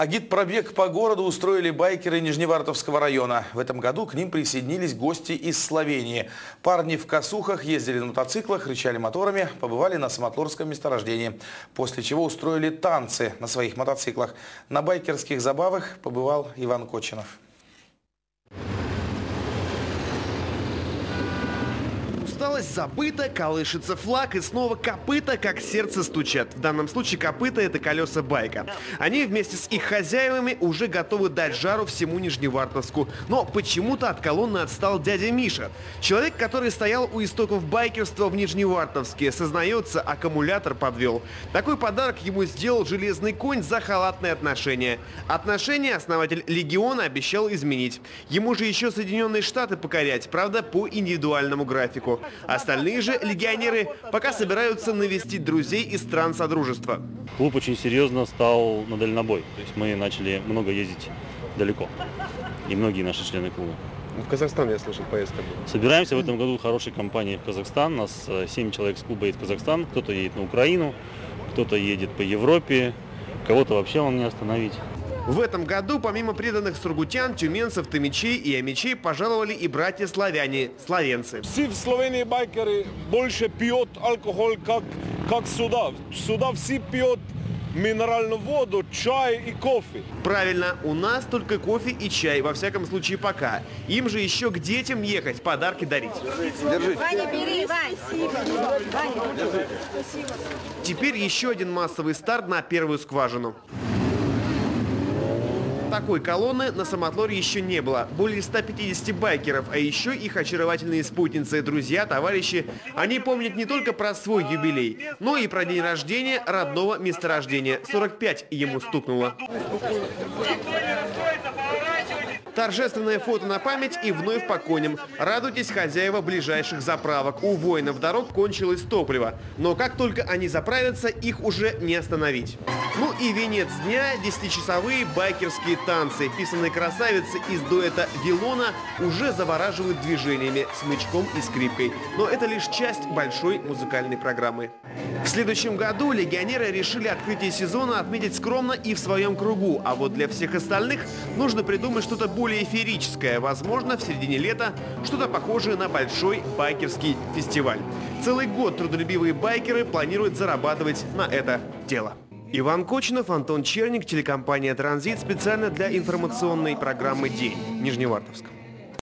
Агит-пробег по городу устроили байкеры Нижневартовского района. В этом году к ним присоединились гости из Словении. Парни в косухах ездили на мотоциклах, рычали моторами, побывали на Самотлорском месторождении. После чего устроили танцы на своих мотоциклах. На байкерских забавах побывал Иван Кочинов. Усталость забыта, колышется флаг и снова копыта, как сердце стучат. В данном случае копыта – это колеса байка. Они вместе с их хозяевами уже готовы дать жару всему Нижневартовску. Но почему-то от колонны отстал дядя Миша. Человек, который стоял у истоков байкерства в Нижневартовске, сознается, аккумулятор подвел. Такой подарок ему сделал железный конь за халатные отношения. Отношения основатель Легиона обещал изменить. Ему же еще Соединенные Штаты покорять, правда, по индивидуальному графику. Остальные же легионеры пока собираются навестить друзей из стран Содружества. Клуб очень серьезно стал на дальнобой. То есть мы начали много ездить далеко. И многие наши члены клуба. В Казахстан, я слышал, поездка была. Собираемся в этом году хорошей компанией в Казахстан. У нас 7 человек с клуба едет в Казахстан. Кто-то едет на Украину, кто-то едет по Европе. Кого-то вообще вам не остановить. В этом году, помимо преданных сургутян, тюменцев, томичей и амичей, пожаловали и братья-славяне, словенцы. Все в Словении байкеры больше пьют алкоголь, как, как сюда. Сюда все пьют минеральную воду, чай и кофе. Правильно, у нас только кофе и чай, во всяком случае пока. Им же еще к детям ехать, подарки дарить. Держи. Ваня, бери, Вань. Спасибо. Ваня, Держи. Теперь еще один массовый старт на первую скважину. Такой колонны на самотлоре еще не было. Более 150 байкеров, а еще их очаровательные спутницы, друзья, товарищи. Они помнят не только про свой юбилей, но и про день рождения родного месторождения. 45 ему стукнуло. Торжественное фото на память и вновь по коням. Радуйтесь, хозяева ближайших заправок. У воинов дорог кончилось топливо. Но как только они заправятся, их уже не остановить. Ну и венец дня – десятичасовые байкерские танцы. Писанные красавицы из дуэта «Вилона» уже завораживают движениями, смычком и скрипкой. Но это лишь часть большой музыкальной программы. В следующем году легионеры решили открытие сезона отметить скромно и в своем кругу. А вот для всех остальных нужно придумать что-то более эфирическое. Возможно, в середине лета что-то похожее на большой байкерский фестиваль. Целый год трудолюбивые байкеры планируют зарабатывать на это дело. Иван Кочинов, Антон Черник, телекомпания «Транзит» специально для информационной программы «День» Нижневартовск.